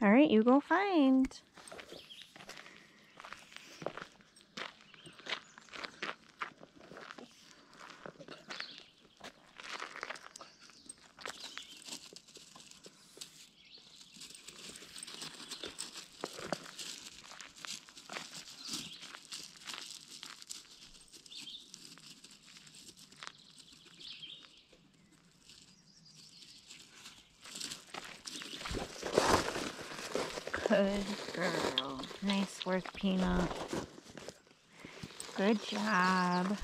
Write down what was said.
All right, you go find. Good girl. Nice work, Peanut. Good job.